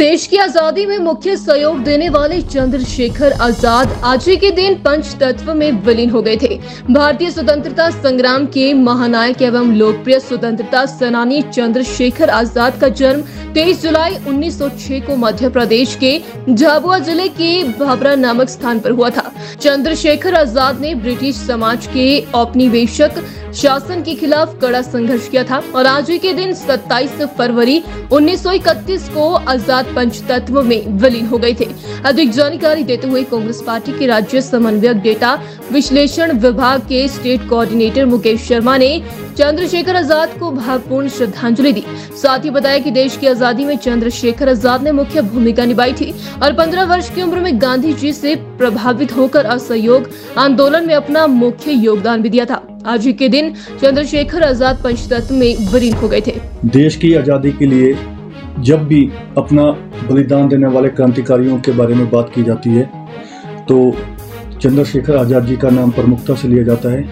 देश की आज़ादी में मुख्य सहयोग देने वाले चंद्रशेखर आज़ाद आज के दिन पंच तत्व में विलीन हो गए थे। भारतीय स्वतंत्रता संग्राम के महानायक एवं लोकप्रिय स्वतंत्रता सेनानी चंद्रशेखर आज़ाद का जन्म 23 जुलाई 1906 को मध्य प्रदेश के झाबुआ ज़िले के भाबरा नामक स्थान पर हुआ था। चंद्रशेखर आज़ाद ने ब्रिटिश समाज के औपनिवेशक शासन के खिलाफ कड़ा संघर्ष किया था और आज ही के दिन 27 फरवरी 1931 को आज़ाद पंच तत्व में विलीन हो गए थे। अधिक जानकारी देते हुए कांग्रेस पार्टी के राज्य समन्वयक डेटा विश्लेषण विभाग के स्टेट कोऑर्डिनेटर मुकेश शर्मा ने चंद्रशेखर आज़ाद को भावपूर्ण श्रद्धांजलि दी। साथ ही बताया कि देश की आज़ादी में चंद्रशेखर आज़ाद ने मुख्य भूमिका निभाई थी और 15 वर्ष की उम्र में गांधी जी से प्रभावित होकर असहयोग आंदोलन में अपना मुख्य योगदान भी दिया था। आज ही के दिन चंद्रशेखर आज़ाद पंचतत्व में विलीन हो गए थे। देश की आज़ादी के लिए जब भी अपना बलिदान देने वाले क्रांतिकारियों के बारे में बात की जाती है तो चंद्रशेखर आज़ाद जी का नाम प्रमुखता से लिया जाता है।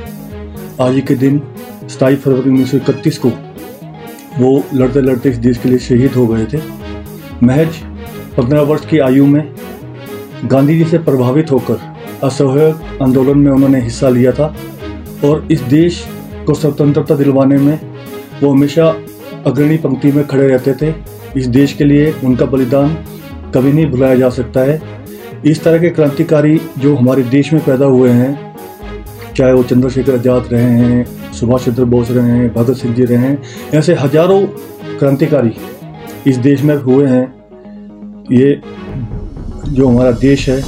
आज के दिन सताईस फरवरी उन्नीस सौ इकतीस को वो लड़ते लड़ते इस देश के लिए शहीद हो गए थे। महज पंद्रह वर्ष की आयु में गांधी जी से प्रभावित होकर असहयोग आंदोलन में उन्होंने हिस्सा लिया था और इस देश को स्वतंत्रता दिलवाने में वो हमेशा अग्रणी पंक्ति में खड़े रहते थे। इस देश के लिए उनका बलिदान कभी नहीं भुलाया जा सकता है। इस तरह के क्रांतिकारी जो हमारे देश में पैदा हुए हैं, चाहे वो चंद्रशेखर आज़ाद रहे हैं, सुभाष चंद्र बोस रहे हैं, भगत सिंह जी रहे हैं, ऐसे हज़ारों क्रांतिकारी इस देश में हुए हैं। ये जो हमारा देश है,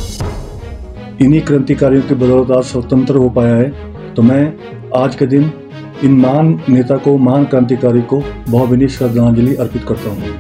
इन्हीं क्रांतिकारियों की बदौलत आज स्वतंत्र हो पाया है। तो मैं आज के दिन इन महान नेता को, महान क्रांतिकारी को भावभीनी श्रद्धांजलि अर्पित करता हूँ।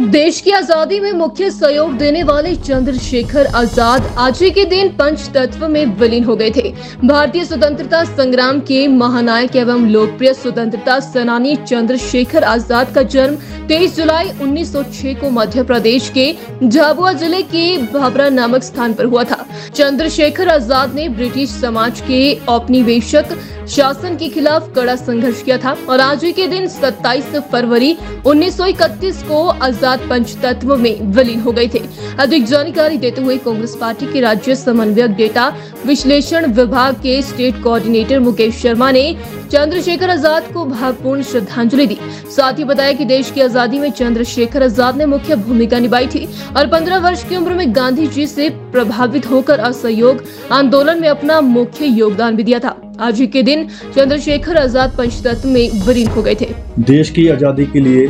देश की आज़ादी में मुख्य सहयोग देने वाले चंद्रशेखर आज़ाद आज ही के दिन पंच तत्व में विलीन हो गए थे। भारतीय स्वतंत्रता संग्राम के महानायक एवं लोकप्रिय स्वतंत्रता सेनानी चंद्रशेखर आज़ाद का जन्म 23 जुलाई 1906 को मध्य प्रदेश के झाबुआ ज़िले के भाबरा नामक स्थान पर हुआ था। चंद्रशेखर आज़ाद ने ब्रिटिश समाज के औपनिवेशक शासन के खिलाफ कड़ा संघर्ष किया था और आज ही के दिन 27 फरवरी 1931 को आज़ाद पंच तत्व में विलीन हो गए थे। अधिक जानकारी देते हुए कांग्रेस पार्टी के राज्य समन्वयक डेटा विश्लेषण विभाग के स्टेट कोऑर्डिनेटर मुकेश शर्मा ने चंद्रशेखर आज़ाद को भावपूर्ण श्रद्धांजलि दी। साथ ही बताया कि देश की आज़ादी में चंद्रशेखर आज़ाद ने मुख्य भूमिका निभाई थी और 15 वर्ष की उम्र में गांधी जी से प्रभावित होकर असहयोग आंदोलन में अपना मुख्य योगदान भी दिया था। आज ही के दिन चंद्रशेखर आज़ाद पंचतत्व में विलीन हो गए थे। देश की आज़ादी के लिए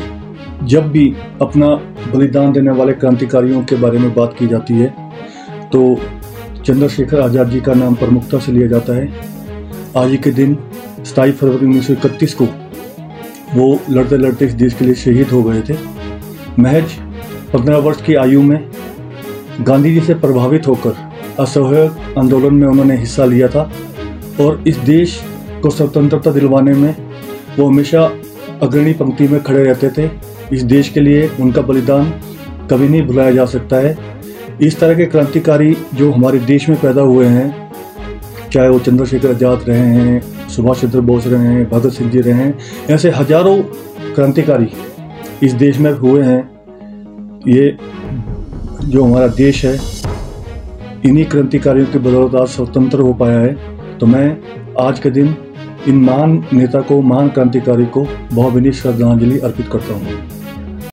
जब भी अपना बलिदान देने वाले क्रांतिकारियों के बारे में बात की जाती है तो चंद्रशेखर आज़ाद जी का नाम प्रमुखता से लिया जाता है। आज के दिन, सताईस फरवरी उन्नीस सौ इकतीस को, वो लड़ते लड़ते इस देश के लिए शहीद हो गए थे। महज पंद्रह वर्ष की आयु में गांधी जी से प्रभावित होकर असहयोग आंदोलन में उन्होंने हिस्सा लिया था और इस देश को स्वतंत्रता दिलवाने में वो हमेशा अग्रणी पंक्ति में खड़े रहते थे। इस देश के लिए उनका बलिदान कभी नहीं भुलाया जा सकता है। इस तरह के क्रांतिकारी जो हमारे देश में पैदा हुए हैं, चाहे वो चंद्रशेखर आज़ाद रहे हैं, सुभाष चंद्र बोस रहे हैं, भगत सिंह जी रहे हैं, ऐसे हज़ारों क्रांतिकारी इस देश में हुए हैं। ये जो हमारा देश है, इन्हीं क्रांतिकारियों की बदौलत आज स्वतंत्र हो पाया है। तो मैं आज के दिन इन महान नेता को, महान क्रांतिकारी को भावभीनी श्रद्धांजलि अर्पित करता हूँ।